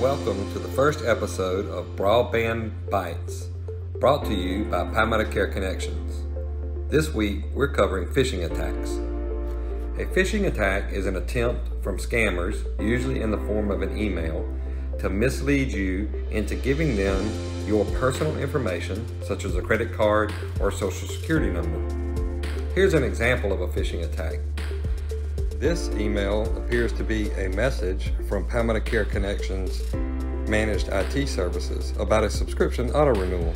Welcome to the first episode of Broadband Bytes, brought to you by Palmetto Care Connections. This week, we're covering phishing attacks. A phishing attack is an attempt from scammers, usually in the form of an email, to mislead you into giving them your personal information, such as a credit card or social security number. Here's an example of a phishing attack. This email appears to be a message from Palmetto Care Connections Managed IT Services about a subscription auto renewal.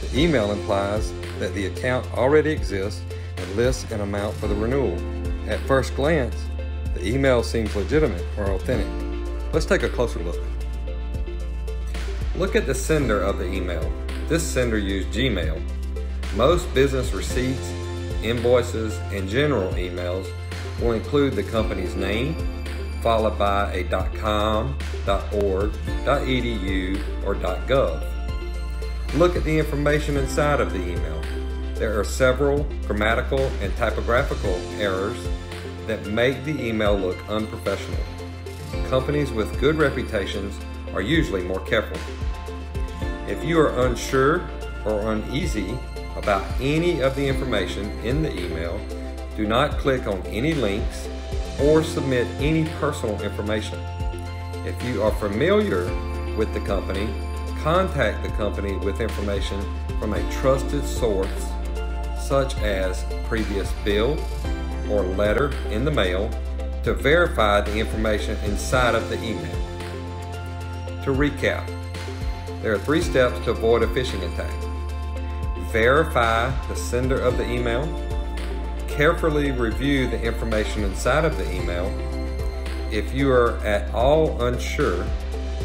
The email implies that the account already exists and lists an amount for the renewal. At first glance, the email seems legitimate or authentic. Let's take a closer look. Look at the sender of the email. This sender used Gmail. Most business receipts, invoices, and general emails will include the company's name, followed by a .com, .org, .edu, or .gov. Look at the information inside of the email. There are several grammatical and typographical errors that make the email look unprofessional. Companies with good reputations are usually more careful. If you are unsure or uneasy about any of the information in the email, do not click on any links or submit any personal information. If you are familiar with the company, contact the company with information from a trusted source such as previous bill or letter in the mail to verify the information inside of the email. To recap, there are three steps to avoid a phishing attack. Verify the sender of the email, carefully review the information inside of the email. If you are at all unsure,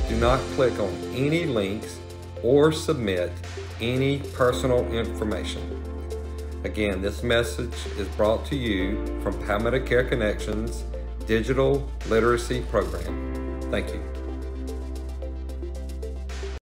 do not click on any links or submit any personal information. Again, this message is brought to you from Palmetto Care Connections Digital Literacy Program. Thank you.